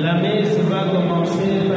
La messe va commencer